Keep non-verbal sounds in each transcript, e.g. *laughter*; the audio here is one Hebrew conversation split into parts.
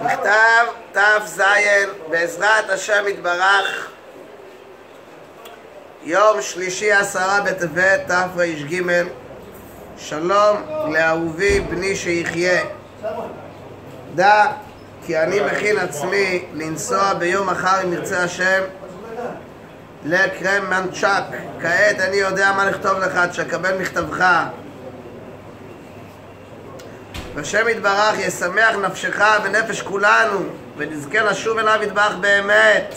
מכתב תז בעזרת השם יתברך יום שלישי עשרה בטבת תר"ג. שלום לאהובי בני שיחיה. דע כי אני מכין עצמי לנסוע ביום מחר אם ירצה השם לקרמנצ'ק כעת אני יודע מה לכתוב לך עד שאקבל מכתבך והשם יתברך ישמח נפשך ונפש כולנו ונזכה לשוב אליו יתברך באמת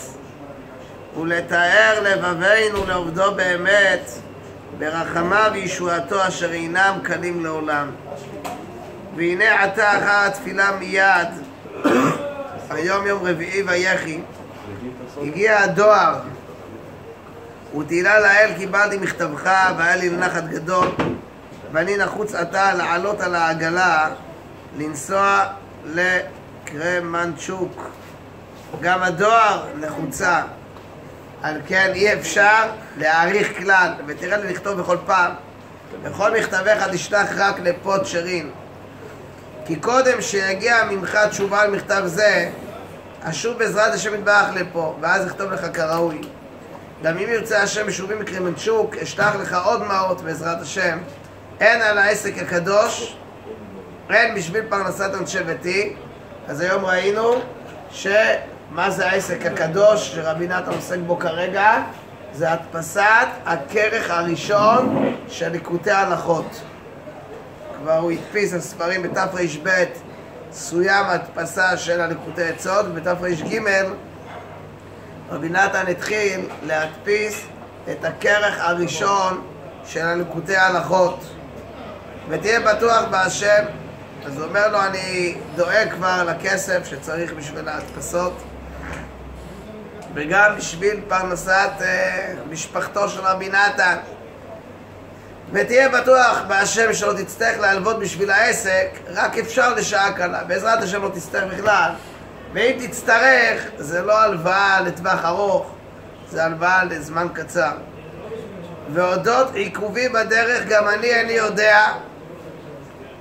ולתאר לבבינו לעובדו באמת ברחמיו וישועתו אשר אינם קלים לעולם. והנה עתה אחר התפילה מיד *coughs* היום יום רביעי ויחי הגיע הדואר ותהילה לאל קיבלתי מכתבך והיה לי לנחת גדול ואני נחוץ עתה לעלות על העגלה לנסוע לקרמנצ'וק. גם הדואר נחוצה. על כן אי אפשר להעריך כלל, ותראה לי לכתוב בכל פעם, בכל מכתביך תשלח רק לפוט שרין. כי קודם שיגיע ממך תשובה על מכתב זה, אשוב בעזרת השם יתברך לפה, ואז אכתוב לך כראוי. גם אם ירצה השם משובים מקרמנצ'וק, אשלח לך עוד מעות בעזרת השם. אין על העסק הקדוש, אין בשביל פרנסת אנשי ביתי. אז היום ראינו שמה זה העסק הקדוש שרבי נתן עוסק בו כרגע? זה הדפסת הכרך הראשון של ליקוטי הלכות. כבר הוא הדפיס הספרים בתר"ב, סוים הדפסה של הליקוטי עצות, ובתר"ג רבי נתן התחיל להדפיס את הכרך הראשון של הליקוטי הלכות. ותהיה בטוח בהשם. אז הוא אומר לו, אני דואג כבר לכסף שצריך בשביל ההדפסות, וגם בשביל פרנסת אה, משפחתו של רבי נתן. ותהיה בטוח בהשם שלא תצטרך להלוות בשביל העסק, רק אפשר לשעה קלה. בעזרת השם לא תצטרך בכלל. ואם תצטרך, זה לא הלוואה לטווח ארוך, זה הלוואה לזמן קצר. ואודות עיכובי בדרך, גם אני איני יודע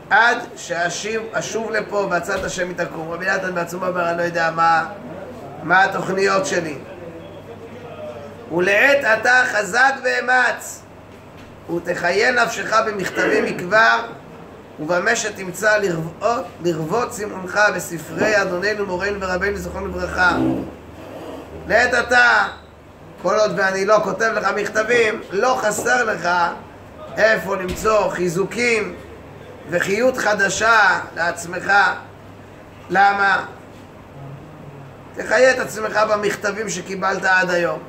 עד שאשוב לפה והצעת השם יתקום. רבי נתן בעצמו אומר, אני לא יודע מה, מה התוכניות שלי. ולעת אתה חזק ואמץ, ותחיה נפשך במכתבים מכבר, ובמה שתמצא לרבות, לרבות צימונך בספרי אדוננו מורנו ורבינו זכרון לברכה. לעת אתה, כל עוד ואני לא כותב לך מכתבים, לא חסר לך איפה למצוא חיזוקים וחיות חדשה לעצמך. למה? תחיה את עצמך במכתבים שקיבלת עד היום.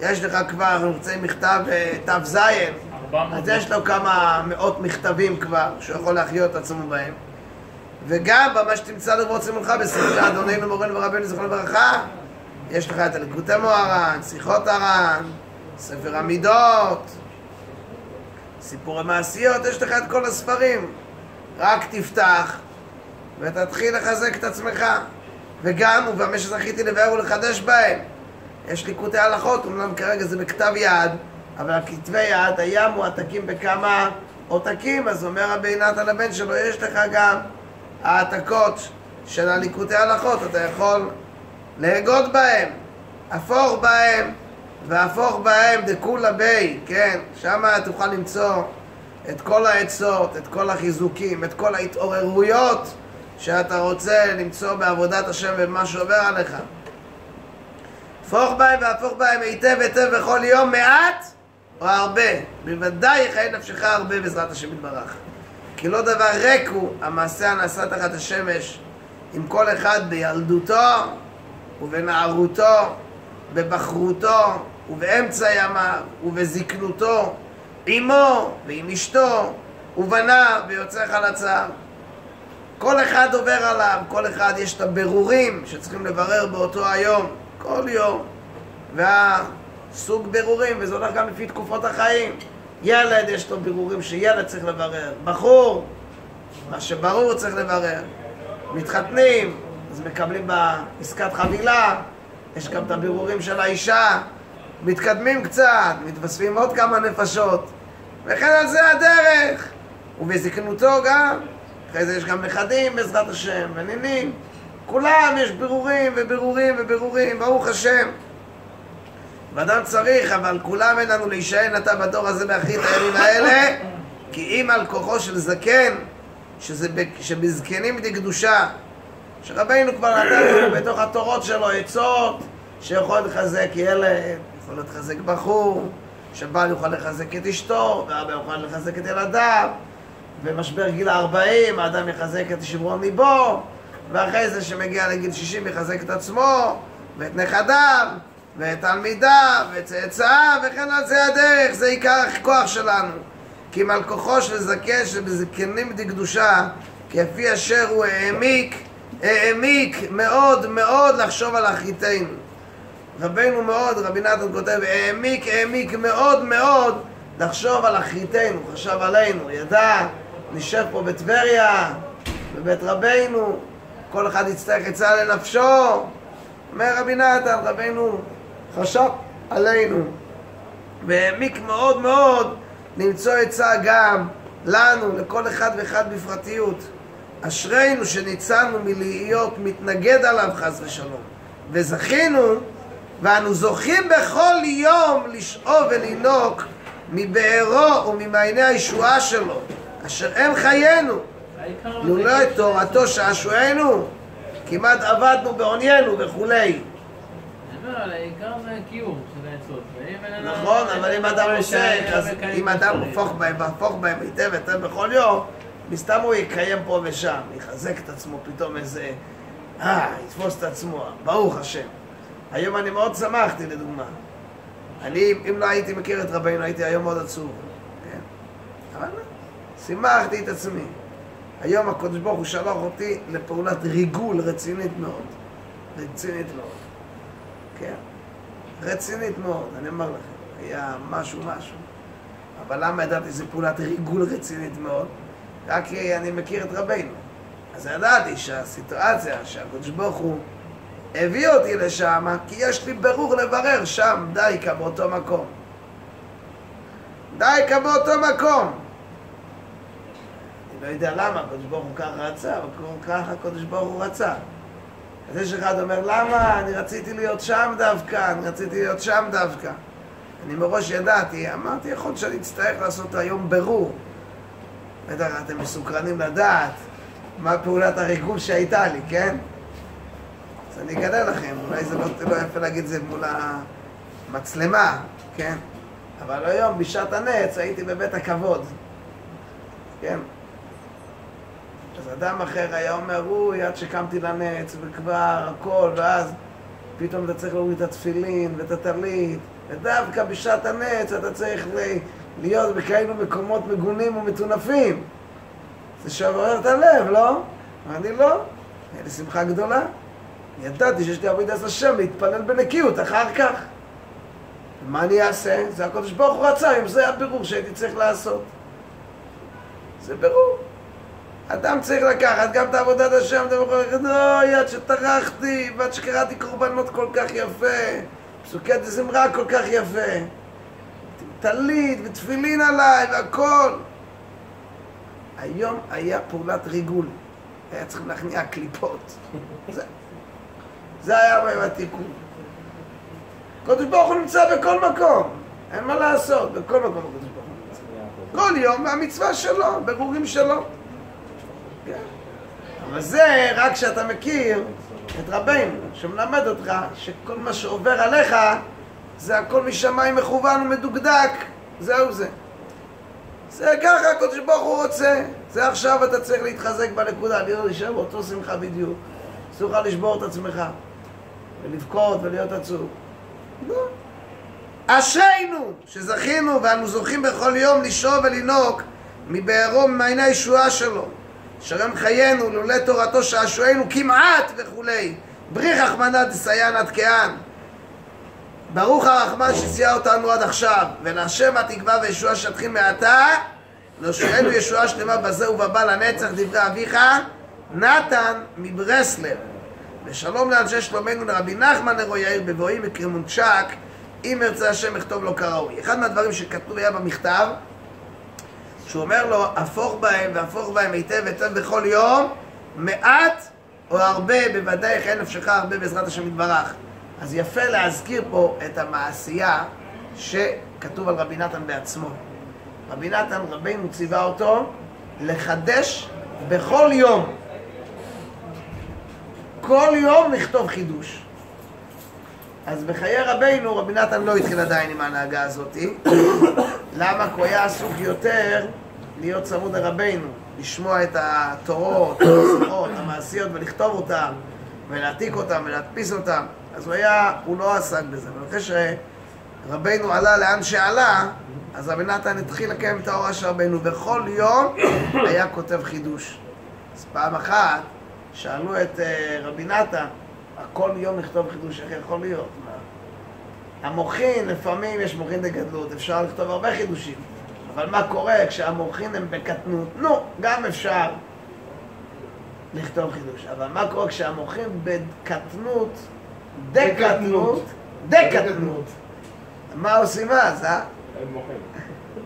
יש לך כבר, אנחנו נמצאים מכתב תז, אז יש לו כמה מאות מכתבים כבר, שהוא יכול להחיות את עצמו בהם. וגם במה שתמצא לרבות צימונך בספרי אדוננו מורנו ורבנו זכרונו לברכה, יש לך את הליקוטי מוהר"ן, שיחות הר"ן, ספר המידות, סיפורי מעשיות, יש לך את כל הספרים. רק תפתח ותתחיל לחזק את עצמך. וגם, ובמה שזכיתי לבאר ולחדש בהם, יש ליקוטי הלכות, אומנם כרגע זה בכתב יד, אבל הכתבי יד היה מועתקים בכמה עותקים, אז אומר רבי נתן הבן שלו, יש לך גם העתקות של הליקוטי הלכות, אתה יכול להגות בהם, הפוך בהם, והפוך בהם דכולה בי, כן, שם תוכל למצוא את כל העצות, את כל החיזוקים, את כל ההתעוררויות שאתה רוצה למצוא בעבודת השם ובמה שעובר עליך. הפוך בהם והפוך בהם היטב היטב בכל יום מעט או הרבה. בוודאי יחי נפשך הרבה בעזרת השם יתברך. כי לא דבר ריק הוא המעשה הנעשה תחת השמש עם כל אחד בילדותו ובנערותו, בבחרותו ובאמצע ימיו ובזקנותו עמו ועם אשתו ובניו ויוצא חלציו. כל אחד עובר עליו, כל אחד יש את הבירורים שצריכים לברר באותו היום, כל יום. והסוג בירורים, וזה הולך גם לפי תקופות החיים. ילד יש לו בירורים שילד צריך לברר, בחור, מה שברור צריך לברר. מתחתנים, אז מקבלים בעסקת חבילה, יש גם את הבירורים של האישה, מתקדמים קצת, מתווספים עוד כמה נפשות, וכן על זה הדרך. ובזקנותו גם, אחרי זה יש גם נכדים בעזרת השם, ונינים, כולם יש בירורים ובירורים ובירורים, ברוך השם. ואדם צריך, אבל כולם אין לנו להישען עתה בדור הזה באחרית הימים האלה, כי אם על כוחו של זקן, שזה, שבזקנים דקדושה, שרבינו כבר נתן לנו בתוך התורות שלו עצות, שיכול לחזק ילד, יכול לחזק בחור, שבעל יוכל לחזק את אשתו, ואבא יוכל לחזק את ילדיו, במשבר גיל ה-40 האדם יחזק את שמרון ליבו, ואחרי זה שמגיע לגיל 60 יחזק את עצמו, ואת נכדיו, ואת תלמידיו, ואת צאצאיו, וכן על זה הדרך, זה עיקר הכוח שלנו. כי אם על כוחו של זקן שבזקנים דקדושה, כפי אשר הוא העמיק, העמיק מאוד מאוד לחשוב על אחריתנו. רבנו מאוד, רבי נתן כותב, העמיק, העמיק מאוד מאוד לחשוב על אחריתנו, חשב עלינו, ידע, נשב פה בטבריה, בבית רבנו, כל אחד יצטרך עצה לנפשו. אומר רבי נתן, רבנו חשב עלינו, והעמיק מאוד מאוד למצוא עצה גם לנו, לכל אחד ואחד בפרטיות. אשרינו שניצלנו מלהיות מתנגד עליו חס ושלום, וזכינו ואנו זוכים בכל יום לשאוב ולינוק מבארו וממעייני הישועה שלו, אשר הם חיינו. לולא את תורתו שעשוענו, כמעט עבדנו בעוניינו וכולי. נכון, אבל אם אדם עושה, אז אם אדם הפוך בהם, והפוך בהם היטב היטב בכל יום, מסתם הוא יקיים פה ושם, יחזק את עצמו פתאום איזה... אה, יתפוס את עצמו, ברוך השם. היום אני מאוד שמחתי, לדוגמה. אני, אם לא הייתי מכיר את רבינו, הייתי היום מאוד עצוב. כן? אבל שימחתי את עצמי. היום הקדוש ברוך הוא שלח אותי לפעולת ריגול רצינית מאוד. רצינית מאוד. כן? רצינית מאוד, אני אומר לכם. היה משהו משהו. אבל למה ידעתי שזו פעולת ריגול רצינית מאוד? רק כי אני מכיר את רבינו. אז ידעתי שהסיטואציה שהקדוש ברוך הוא הביא אותי לשם, כי יש לי ברור לברר שם, דייקה באותו מקום. דייקה באותו מקום. אני לא יודע למה, הקדוש ברוך הוא ככה רצה, אבל ככה הקדוש ברוך הוא רצה. אז יש אחד אומר, למה? אני רציתי להיות שם דווקא, אני רציתי להיות שם דווקא. אני מראש ידעתי, אמרתי, יכול להיות שאני אצטרך לעשות היום ברור. בטח אתם מסוקרנים לדעת מה פעולת הריגול שהייתה לי, כן? אז אני אגלה לכם, אולי זה לא, לא יפה להגיד זה מול המצלמה, כן? אבל היום, בשעת הנץ, הייתי בבית הכבוד, כן? אז אדם אחר היה אומר, אוי, עד שקמתי לנץ, וכבר הכל, ואז פתאום אתה צריך להוריד את התפילין ואת הטלית, ודווקא בשעת הנץ אתה צריך להיות בכאלו מקומות מגונים ומטונפים. זה שובר את הלב, לא? אמרתי, לא. היה לי שמחה גדולה. ידעתי שיש לי עבודת השם להתפלל בנקיות אחר כך. ומה אני אעשה? זה הקדוש ברוך הוא רצה, אם זה הבירור שהייתי צריך לעשות. זה בירור. אדם צריך לקחת גם את עבודת השם, אתה יכול להגיד, אוי, עד שטרחתי, ועד שקראתי קורבנות כל כך יפה, פסוקי זמרה כל כך יפה, טלית ותפילין עליי והכל. היום היה פעולת ריגול, היה צריך להכניע קליפות. *laughs* זה, היה בהם התיקון. קודש ברוך הוא נמצא בכל מקום, אין מה לעשות, בכל מקום הקודש ברוך הוא נמצא. כל יום מהמצווה שלו, ברורים שלו. כן. אבל זה רק כשאתה מכיר את רבינו, שמלמד אותך שכל מה שעובר עליך זה הכל משמיים מכוון ומדוקדק, זהו זה. זה ככה הקדוש ברוך הוא רוצה. זה עכשיו אתה צריך להתחזק בנקודה, להישאר באותו שמחה בדיוק. אסור לך לשבור את עצמך, ולבכות ולהיות עצוב. לא. אשרינו שזכינו ואנו זוכים בכל יום לשאוב ולנהוג מבארו ממעייני הישועה שלו. שרם חיינו, לולא תורתו שעשוענו כמעט וכולי. בריך רחמנא דסייען עד כהן. ברוך הרחמן שסייע אותנו עד עכשיו, ולהשם התקווה וישועה שתחיל מעתה, להושיענו ישועה שלמה בזה ובבא לנצח דברי אביך, נתן מברסלב. ושלום לאנשי שלומנו לרבי נחמן לרועי יאיר בבואי מקרמונצ'ק, אם ירצה השם יכתוב לו כראוי. אחד מהדברים שכתוב היה במכתב, שהוא אומר לו, הפוך בהם והפוך בהם היטב היטב בכל יום, מעט או הרבה, בוודאי חן נפשך הרבה בעזרת השם יתברך. אז יפה להזכיר פה את המעשייה שכתוב על רבי נתן בעצמו. רבי נתן, רבינו ציווה אותו לחדש בכל יום. כל יום לכתוב חידוש. אז בחיי רבינו, רבי נתן לא התחיל עדיין עם ההנהגה הזאתי. *coughs* למה? כי הוא היה עסוק יותר להיות צמוד לרבינו, לשמוע את התורות, *coughs* את המעשיות ולכתוב אותן, ולהעתיק אותן ולהדפיס אותן. אז הוא היה, הוא לא עסק בזה. אבל אחרי שרבינו עלה לאן שעלה, אז רבי נתן התחיל לקיים את ההוראה של רבינו. בכל יום *coughs* היה כותב חידוש. אז פעם אחת שאלו את אה, רבי נתן, כל יום לכתוב חידוש, איך יכול להיות? המוחין, לפעמים יש מוחין לגדלות, אפשר לכתוב הרבה חידושים. אבל מה קורה כשהמוחין הם בקטנות? נו, גם אפשר לכתוב חידוש. אבל מה קורה כשהמוחין בקטנות, דקטנות, דקטנות. מה עושים אז, אה? אין מוחין.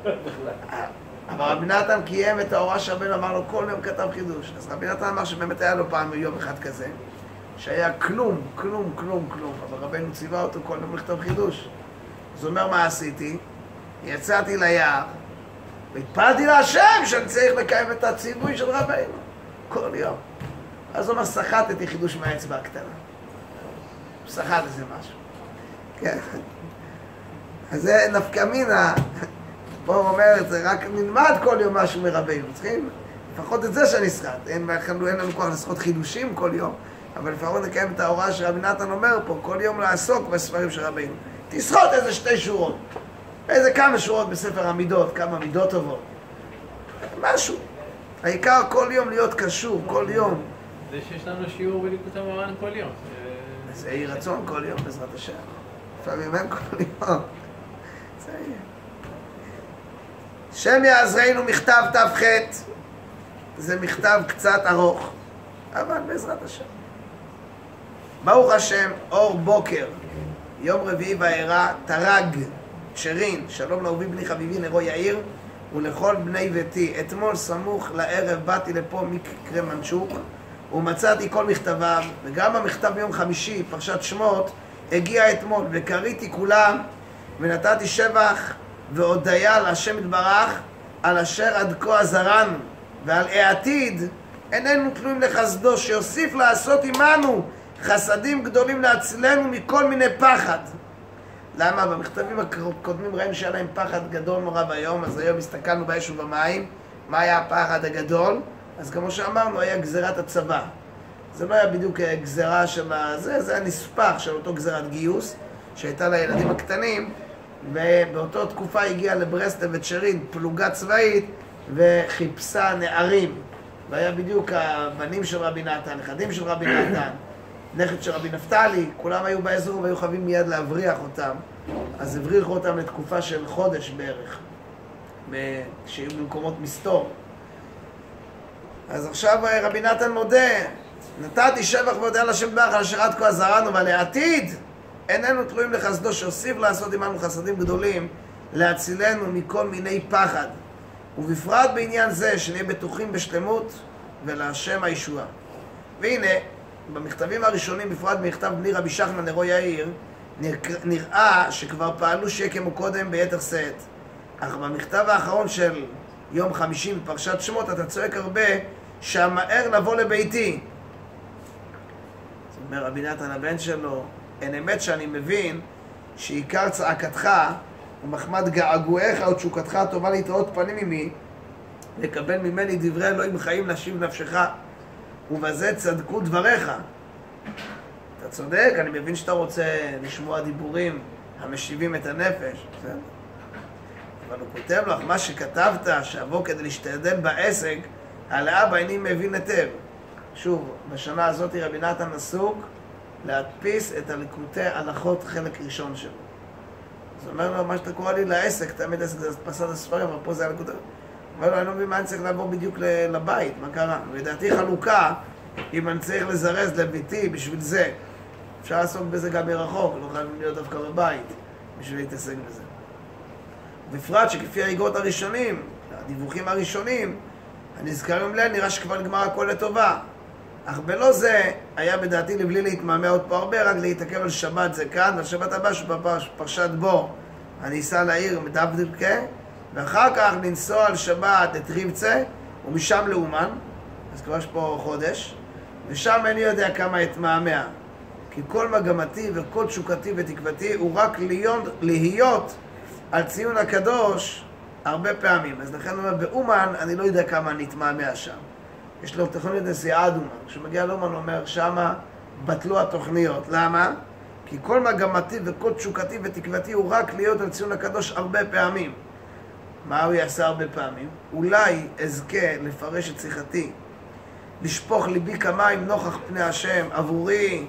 *laughs* אבל רבי נתן קיים את ההוראה שרבנו אמר לו כל יום כתב חידוש. אז רבי נתן אמר שבאמת היה לו פעם יום אחד כזה, שהיה כלום, כלום, כלום, כלום. אבל רבנו ציווה אותו כל יום לכתוב חידוש. אז הוא אומר, מה עשיתי? יצאתי ליער, והתפלתי להשם שאני צריך לקיים את הציווי של רבנו. כל יום. אז הוא אומר, סחטתי חידוש מהאצבע הקטנה. סחט איזה משהו. כן. אז זה נפקא מינה. פה הוא אומר זה, רק נלמד כל יום משהו מרבינו. צריכים לפחות את זה שנסחט. אין, אין לנו כוח לסחוט חידושים כל יום, אבל לפחות נקיים את ההוראה שרבי נתן אומר פה, כל יום לעסוק בספרים של רבינו. תסחוט איזה שתי שורות. איזה כמה שורות בספר המידות, כמה מידות טובות. משהו. העיקר כל יום להיות קשור, כל יום. זה שיש לנו שיעור בליקוד המרן כל יום. זה יהי רצון כל יום בעזרת השם. לפעמים אין כל יום. זה יהיה. שם יעזרנו מכתב ת"ח, זה מכתב קצת ארוך, אבל בעזרת השם. ברוך השם, אור בוקר, יום רביעי וארא, תרג, שרין, שלום לאהובי בני חביבי נרו יאיר, ולכל בני ביתי. אתמול סמוך לערב באתי לפה מקרמנצ'וק, ומצאתי כל מכתביו, וגם המכתב ביום חמישי, פרשת שמות, הגיע אתמול, וקראתי כולם, ונתתי שבח והודיה להשם יתברך על אשר עד כה עזרנו ועל העתיד איננו תלויים לחסדו שיוסיף לעשות עמנו חסדים גדולים להצילנו מכל מיני פחד. למה? במכתבים הקודמים ראינו שהיה להם פחד גדול נורא ואיום, אז היום הסתכלנו באש ובמים, מה היה הפחד הגדול? אז כמו שאמרנו, היה גזירת הצבא. זה לא היה בדיוק גזירה של הזה, זה היה נספח של אותו גזירת גיוס שהייתה לילדים הקטנים, ובאותה תקופה הגיעה לברסלב וצ'רין פלוגה צבאית וחיפשה נערים. והיה בדיוק הבנים של רבי נתן, נכדים של רבי נתן, נכד של רבי נפתלי, כולם היו באזור והיו חייבים מיד להבריח אותם. אז הבריחו אותם לתקופה של חודש בערך, שהיו במקומות מסתור. אז עכשיו רבי נתן מודה, נתתי שבח והודה השם ברך על אשר עד כה עזרנו, אבל לעתיד איננו תלויים לחסדו שהוסיף לעשות עמנו חסדים גדולים להצילנו מכל מיני פחד ובפרט בעניין זה שנהיה בטוחים בשלמות ולהשם הישועה. והנה, במכתבים הראשונים, בפרט במכתב בני רבי שחמן נרו יאיר, נראה שכבר פעלו שיהיה כמו קודם ביתר שאת. אך במכתב האחרון של יום חמישי בפרשת שמות אתה צועק הרבה שהמהר לבוא לביתי. זאת אומרת, רבי נתן הבן שלו, אין אמת שאני מבין שעיקר צעקתך ומחמד געגועיך ותשוקתך הטובה להתראות פנים עמי, לקבל ממני דברי אלוהים חיים להשיב נפשך, ובזה צדקו דבריך. אתה צודק, אני מבין שאתה רוצה לשמוע דיבורים המשיבים את הנפש, בסדר? אבל הוא כותב לך, מה שכתבת, שאבוא כדי להשתדל בעסק, על האבא איני מבין היטב. שוב, בשנה הזאת רבי נתן עסוק להדפיס את הליקוטי הלכות חלק ראשון שלו. אז אומר לו, מה שאתה קורא לי לעסק, תמיד עסק זה הדפסת הספרים, אבל פה זה הליקוטי... אומר לו, אני לא מבין מה אני צריך לעבור בדיוק לבית, מה קרה? לדעתי חלוקה, אם אני צריך לזרז לביתי בשביל זה. אפשר לעסוק בזה גם מרחוק, לא חייבים להיות דווקא בבית בשביל להתעסק בזה. בפרט שכפי האגרות הראשונים, הדיווחים הראשונים, הנזכרים להם נראה שכבר נגמר הכל לטובה. אך בלא זה, היה בדעתי לבלי להתמהמה עוד פה הרבה, רק להתעכב על שבת זה כאן, ועל שבת הבא שבפרשת בו אני אסע לעיר מדבדבקה, ואחר כך לנסוע על שבת את ריבצה, ומשם לאומן, אז כבר יש פה חודש, ושם איני יודע כמה אתמהמה. כי כל מגמתי וכל תשוקתי ותקוותי הוא רק להיות, להיות על ציון הקדוש הרבה פעמים. אז לכן הוא אומר, באומן אני לא יודע כמה אני אתמהמה שם. יש לו תוכנית נסיעה עד אומן. כשהוא מגיע לאומן הוא אומר, שמה בטלו התוכניות. למה? כי כל מגמתי וכל תשוקתי ותקוותי הוא רק להיות על ציון הקדוש הרבה פעמים. מה הוא יעשה הרבה פעמים? אולי אזכה לפרש את שיחתי, לשפוך ליבי כמים נוכח פני השם עבורי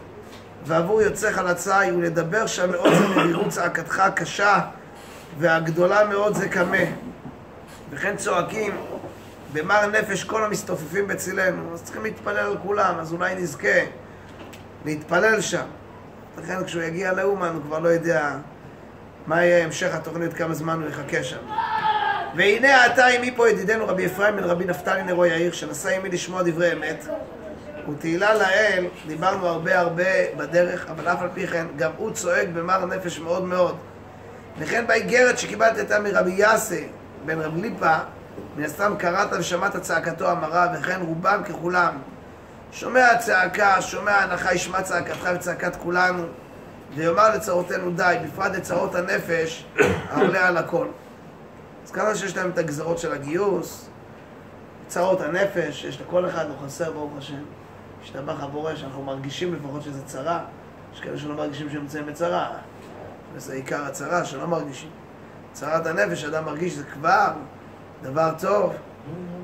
ועבור יוצאיך לצי ולדבר שם מאוד זה מבירות צעקתך הקשה והגדולה מאוד זה קמה. וכן צועקים במר נפש כל המסתופפים בצילנו. אז צריכים להתפלל על כולם, אז אולי נזכה להתפלל שם. לכן כשהוא יגיע לאומן הוא כבר לא יודע מה יהיה המשך התוכנית, כמה זמן הוא יחכה שם. והנה עתה עמי פה ידידנו רבי אפרים בן רבי נפתלי נרו יאיר, שנסע עמי לשמוע דברי אמת. ותהילה לאל, דיברנו הרבה הרבה בדרך, אבל אף על פי כן, גם הוא צועק במר נפש מאוד מאוד. וכן באיגרת שקיבלת הייתה מרבי יאסי בן רב ליפה, מן הסתם קראת ושמעת צעקתו המרה, וכן רובם ככולם. שומע צעקה, שומע הנחה, ישמע צעקתך וצעקת כולנו, ויאמר לצרותינו די, בפרט לצרות הנפש, *coughs* העולה על הכל. אז כמה שיש להם את הגזרות של הגיוס, צרות הנפש, יש לכל אחד, לא חסר ברוך השם. השתבח הבורא, שאנחנו מרגישים לפחות שזה צרה. יש כאלה שלא מרגישים שהם נמצאים בצרה. וזה עיקר הצרה, שלא מרגישים. צרת הנפש, אדם מרגיש שזה כבר דבר טוב.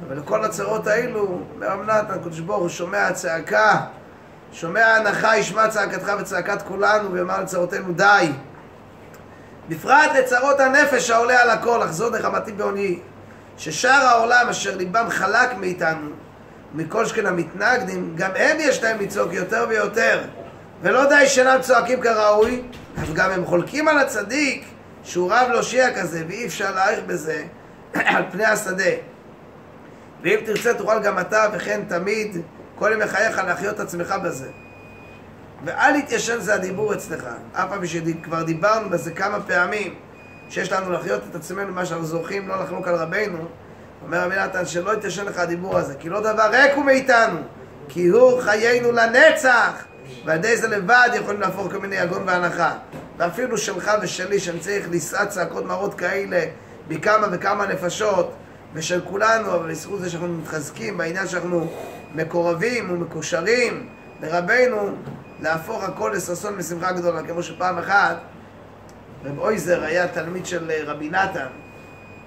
אבל לכל הצרות האלו, אומר נתן, קדוש ברוך הוא שומע צעקה, שומע הנחה, ישמע צעקתך וצעקת כולנו, ויאמר לצרותינו די. בפרט לצרות הנפש העולה על הכל, לחזור נחמתי בעוני, ששאר העולם אשר ליבם חלק מאיתנו, מכל שכן המתנגדים, גם הם יש להם לצעוק יותר ויותר. ולא די שאינם צועקים כראוי, אף גם הם חולקים על הצדיק, שהוא רב להושיע כזה, ואי אפשר להעריך בזה על פני השדה. ואם תרצה תוכל גם אתה, וכן תמיד, כל ימי חייך להחיות עצמך בזה. ואל יתיישן זה הדיבור אצלך. אף פעם שכבר דיברנו בזה כמה פעמים, שיש לנו לחיות את עצמנו מה שאנחנו זוכים לא לחלוק על רבנו, אומר רבי נתן שלא יתיישן לך הדיבור הזה, כי לא דבר ריק הוא מאיתנו, כי הוא חיינו לנצח, ועל ידי זה לבד יכולים להפוך כל מיני יגון והנחה. ואפילו שלך ושלי, שאני צריך לשאת צעקות מרות כאלה בכמה וכמה נפשות, ושל כולנו, אבל בזכות זה שאנחנו מתחזקים בעניין שאנחנו מקורבים ומקושרים לרבנו, להפוך הכל לששון משמחה גדולה, כמו שפעם אחת רב אויזר היה תלמיד של רבי נתן,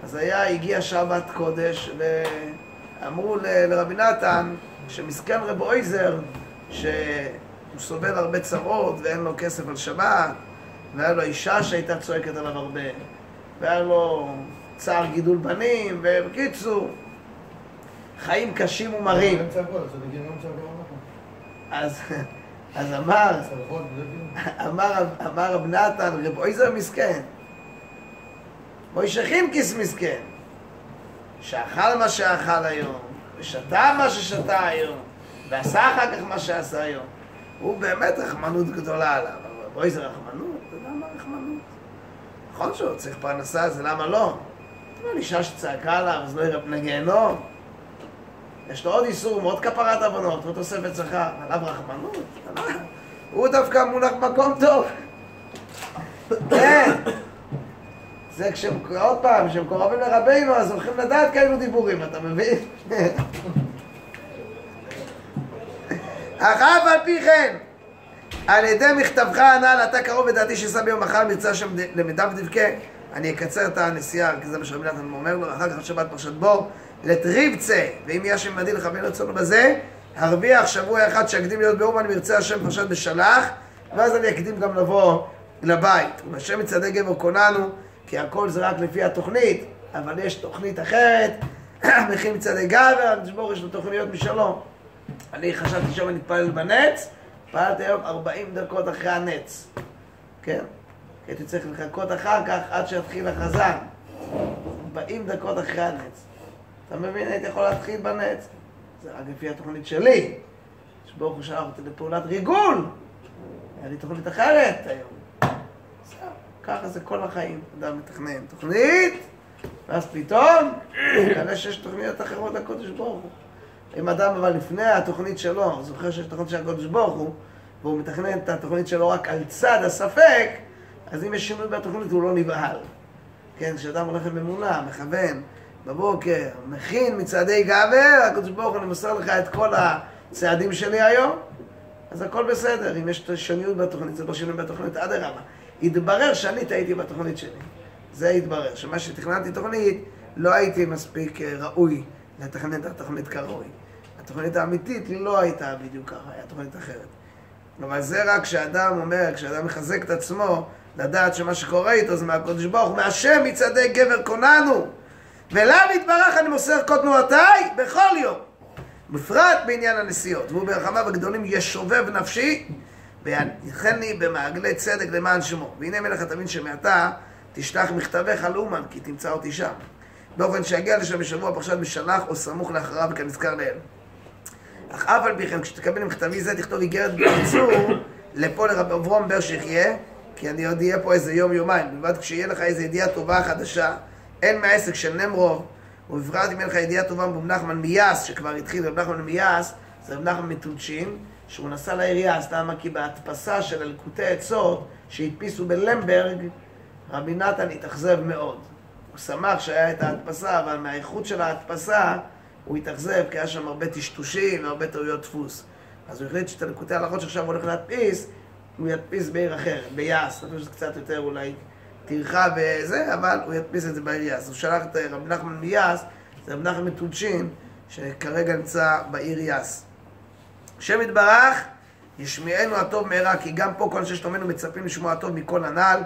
אז היה, הגיע שבת קודש, ואמרו לרבי נתן שמסכן רב אויזר, שהוא סובל הרבה צרות ואין לו כסף על שבת, והיה לו אישה שהייתה צועקת עליו הרבה, והיה לו צער גידול בנים, ובקיצור, חיים קשים ומרים. אז, אז אמר, אמר, אמר רב נתן, רב אויזר מסכן, מוישה חינקיס מסכן, שאכל מה שאכל היום, ושתה מה ששתה היום, ועשה אחר כך מה שעשה היום. הוא באמת רחמנות גדולה עליו, אבל רב אויזר רחמנות? אתה יודע מה רחמנות? נכון שהוא צריך פרנסה, אז למה לא? אבל אישה שצעקה עליו, אז לא יראה פני גיהנום. יש לו עוד איסור, מאוד כפרת עוונות, ותוספת שכר, עליו רחמנות. הוא דווקא מונח במקום טוב. כן. זה כשהם, עוד פעם, כשהם קורבים לרבינו, אז הולכים לדעת כאלו דיבורים, אתה מבין? *laughs* אך אף על פי כן, על ידי מכתבך הנ"ל, אתה קרוב לדעתי ששם ביום מחר מרצה שם למיטב דבקה. אני אקצר את הנסיעה, כי זה מה שרבי נתן אומר לו, אחר כך שבת פרשת בור, לטריבצה, ואם יהיה השם מדין לכוון רצונו בזה, הרוויח שבוע אחד שיקדים להיות באומן מרצה השם פרשת בשלח, ואז אני אקדים גם לבוא לבית. ובשם מצעדי גבר קוננו, כי הכל זה רק לפי התוכנית, אבל יש תוכנית אחרת, *coughs* מכין מצעדי גבר, נשבור יש לו תוכניות משלו. אני חשבתי שם אני אתפלל בנץ, פעלתי היום 40 דקות אחרי הנץ, כן? הייתי צריך לחכות אחר כך עד שיתחיל החזן. 40 דקות אחרי הנץ. אתה מבין? הייתי יכול להתחיל בנץ. זה רק לפי התוכנית שלי. שברוך הוא שלח אותי לפעולת ריגול. היה לי תוכנית אחרת היום. זהו, ככה זה כל החיים. אדם מתכנן תוכנית, ואז פתאום, יגלה שיש תוכניות אחרות לקודש ברוך הוא. אם אדם אבל לפני התוכנית שלו, זוכר שיש תוכנית של הקודש ברוך הוא, והוא מתכנן את התוכנית שלו רק על צד הספק, אז אם יש שינוי בתוכנית הוא לא נבהל. כן, כשאדם הולך עם אמונה, מכוון, בבוקר, מכין מצעדי גבר, הקדוש ברוך הוא, אני מוסר לך את כל הצעדים שלי היום, אז הכל בסדר. אם יש שניות בתוכנית, זה לא שינוי בתוכנית, אדרבה. יתברר שאני טעיתי בתוכנית שלי. זה יתברר, שמה שתכננתי תוכנית, לא הייתי מספיק אה, ראוי לתכנן את התוכנית כראוי. התוכנית האמיתית לא הייתה בדיוק ככה, הייתה תוכנית אחרת. אבל זה רק כשאדם אומר, כשאדם מחזק את עצמו, לדעת שמה שקורה איתו זה מהקודש ברוך הוא, מהשם מצעדי גבר קוננו. ולמה יתברך אני מוסר כל תנועותיי בכל יום. בפרט בעניין הנסיעות. והוא ברחמיו הגדולים ישובב נפשי, ויחני במעגלי צדק למען שמו. והנה מלך התבין שמעתה תשלח מכתבך לאומן, כי תמצא אותי שם. באופן שיגיע לשם בשבוע פרשת בשלח או סמוך לאחריו כנזכר לאל. אך אף על פי כן, כשתקבל מכתבי זה, תכתוב איגרת בקיצור לפה לרב אברום בר שיחיה, כי אני עוד אהיה פה איזה יום יומיים, בלבד כשיהיה לך איזו ידיעה טובה חדשה, הן מהעסק של נמרוב, ובפרט אם יהיה לך ידיעה טובה מרב נחמן מיאס, שכבר התחיל רב נחמן מיאס, זה רב נחמן מטולצ'ין, שהוא נסע לעירייה, סתם כי בהדפסה של אלקוטי עצות שהדפיסו בלמברג, רבי נתן התאכזב מאוד. הוא שמח שהיה את ההדפסה, אבל מהאיכות של ההדפסה הוא התאכזב, כי היה שם הרבה טשטושים והרבה טעויות דפוס. אז הוא החליט שאת הלקוטי ההלכות שעכשיו הוא הולך להדפיס, הוא ידפיס בעיר אחרת, ביאס. אני חושב שזה קצת יותר אולי טרחה וזה, אבל הוא ידפיס את זה בעיר יאס. הוא שלח את רבי נחמן מיאס, זה רבי נחמן מטולצ'ין, שכרגע נמצא בעיר יאס. השם יתברך, ישמיענו הטוב מהרה, כי גם פה כל אנשי שלומנו מצפים לשמוע הטוב מכל הנ"ל,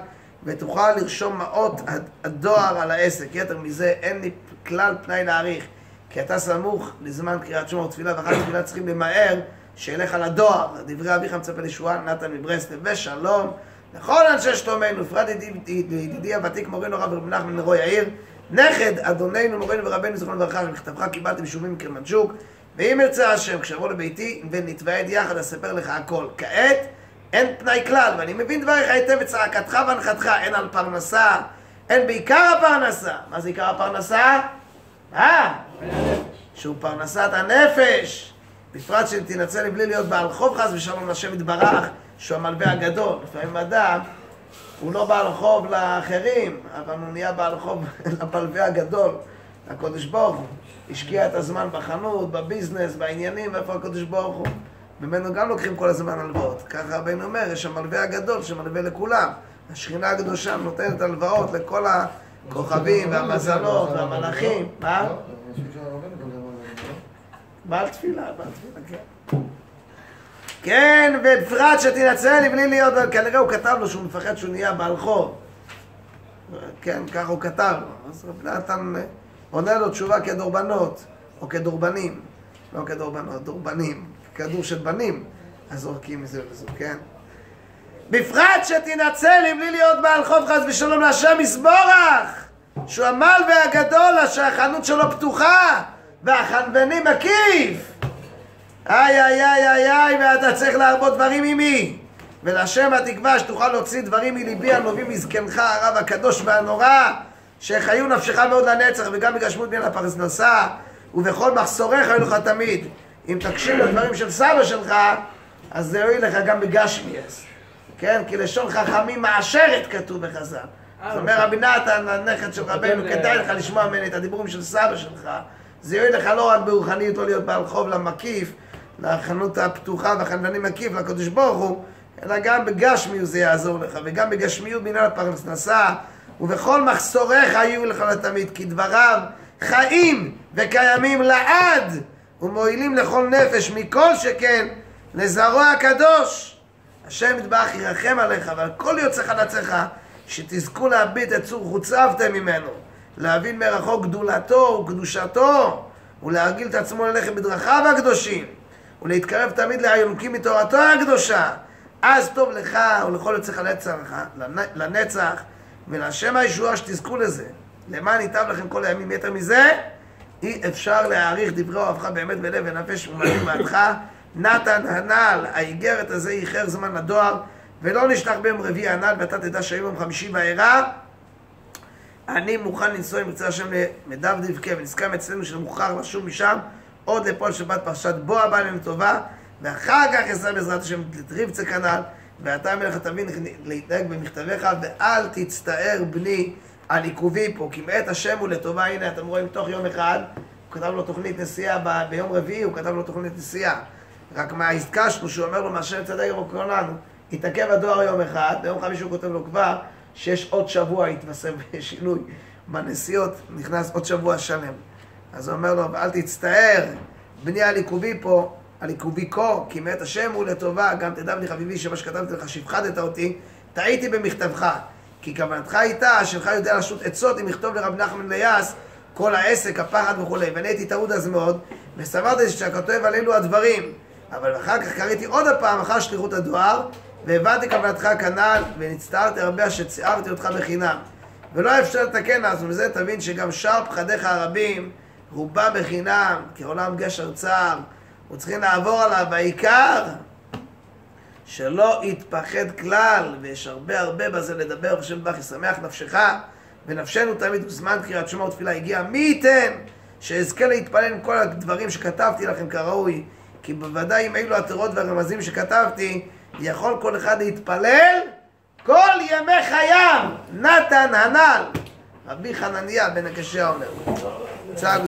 ותוכל לרשום מעות הדואר על העסק. יתר מזה, אין לי כלל פנאי להעריך, כי אתה סמוך לזמן קריאת שמע ותפילה, ואחר תפילה צריכים למהר, שילך על הדואר. דברי אביך מצפה לישועה, נתן מברסלב, ושלום. לכל אנשי שלומנו, בפרט ידידי הוותיק מורנו רב רב נחמן נרו יאיר, נכד אדוננו מורנו ורבנו זכרונו לברכה, שמכתבך קיבלתי משומים מקרמנצ'וק, ואם ירצה השם, כשאבוא לביתי ונתוועד יחד, אספר לך הכל. כעת אין פנאי כלל, ואני מבין דבריך היטב את צעקתך והנחתך, אין על פרנסה, אין בעיקר הפרנסה. מה זה עיקר הפרנסה? אה? שהוא פרנסת הנפש. בפרט שתנצל מבלי להיות בעל חוב חס ושלום לשם יתברך, שהוא המלווה הגדול. לפעמים אדם, הוא לא בעל חוב לאחרים, אבל הוא נהיה בעל חוב *laughs* למלווה הגדול, לקודש ברוך הוא. השקיע את הזמן בחנות, בביזנס, בעניינים, איפה הקודש ברוך הוא? ממנו גם לוקחים כל הזמן הלוואות. ככה רבינו אומר, יש המלווה הגדול שמלווה לכולם. השכינה הקדושה נותנת הלוואות לכל הכוכבים והמזלות והמלאכים. מה? בעל תפילה, בעל תפילה, כן. כן, ובפרט שתנצל לי בלי להיות, כנראה הוא כתב לו שהוא מפחד שהוא נהיה בעל חוב. כן, ככה הוא כתב לו. אז רב נתן עונה לו תשובה כדורבנות, או כדורבנים. לא כדורבנות, דורבנים. כדור של בנים, אז זורקים מזה לזה, כן? בפרט שתנצל לי בלי להיות בעל חוב חס ושלום להשם יסבורך שהוא המלווה הגדול שהחנות שלו פתוחה והחנווני מקיף איי איי איי איי איי ואתה צריך להרבות דברים עמי ולשם התקווה שתוכל להוציא דברים מליבי הנובעים מזקנך הרב הקדוש והנורא שחיו נפשך מאוד לנצח וגם בגשמות בין הפרנסה ובכל מחסוריך יהיו לך תמיד אם תקשיב לדברים של סבא שלך, אז זה יועיל לך גם בגשמיאס. כן? כי לשון חכמים מאשרת כתוב בחז"ל. זאת אומרת, רבי נתן, הנכד של רבנו, כדאי לך לשמוע ממני את הדיבורים של סבא שלך. זה יועיל לך לא רק ברוחניות או להיות בעל חוב למקיף, לחנות הפתוחה והחנווני מקיף, לקדוש ברוך הוא, אלא גם בגשמיות זה יעזור לך, וגם בגשמיות בעניין הפרנסה, ובכל מחסוריך יהיו לך לתמיד, כי דבריו חיים וקיימים לעד. ומועילים לכל נפש, מכל שכן לזרעו הקדוש. השם יתברך ירחם עליך, ועל כל יוצא חלציך, שתזכו להביט את צור חוצבתם ממנו, להבין מרחוק גדולתו וקדושתו, ולהרגיל את עצמו ללכת בדרכיו הקדושים, ולהתקרב תמיד לאלוקים מתורתו הקדושה. אז טוב לך ולכל יוצא חלציך לנצח, ולהשם הישועה שתזכו לזה. למען ייטב לכם כל הימים יתר מזה, אי אפשר להעריך דברי אוהבך באמת בלב ונפש ומלאים בעדך, נתן הנ"ל, האיגרת הזה איחר זמן לדואר, ולא נשלח ביום רביעי הנ"ל, ואתה תדע שהיום יום חמישי ואירע. אני מוכן לנסוע עם רצון השם למדב דבקה, ונזכר אצלנו שמוכרח לשוב משם עוד לפועל שבת פרשת בוא הבא להם טובה, ואחר כך אעשה בעזרת השם את רבצה כנ"ל, ואתה מלך תבין להתנהג במכתביך, ואל תצטער בני על עיכובי פה, כי מאת השם הוא לטובה, הנה אתם רואים תוך יום אחד, הוא כתב לו תוכנית נסיעה ב- ביום רביעי, הוא כתב לו תוכנית נסיעה. רק מה הזכשנו שהוא אומר לו מהשם צדק ירוקנו לנו, התעכב הדואר יום אחד, ביום חמישי הוא כותב לו כבר שיש עוד שבוע התווסף *laughs* שינוי בנסיעות, נכנס עוד שבוע שלם. אז הוא אומר לו, ואל תצטער, בני על עיכובי פה, על עיכובי כה, כי מאת השם הוא לטובה, גם תדע בני חביבי שמה שכתבתי לך, שהפחדת אותי, טעיתי במכתבך. כי כוונתך הייתה, שלך יודע לשוט עצות אם יכתוב לרב נחמן ליאס כל העסק, הפחד וכולי. ואני הייתי טעות אז מאוד, וסברתי שכותב על אלו הדברים. אבל אחר כך קראתי עוד הפעם אחר שליחות הדואר, והבנתי כוונתך כנ"ל, ונצטערתי הרבה שציערתי אותך בחינם. ולא אפשר לתקן אז, ומזה תבין שגם שאר פחדיך הרבים, רובם בחינם, כעולם גשר צער, וצריכים לעבור עליו, והעיקר, שלא יתפחד כלל, ויש הרבה הרבה בזה לדבר, בשם ברך ישמח נפשך, ונפשנו תמיד בזמן קריאת שמע ותפילה הגיע, מי ייתן שאזכה להתפלל עם כל הדברים שכתבתי לכם כראוי, כי בוודאי עם אלו התירות והרמזים שכתבתי, יכול כל אחד להתפלל כל ימי חייו, נתן הנ"ל. רבי חנניה בן הקשיא אומר.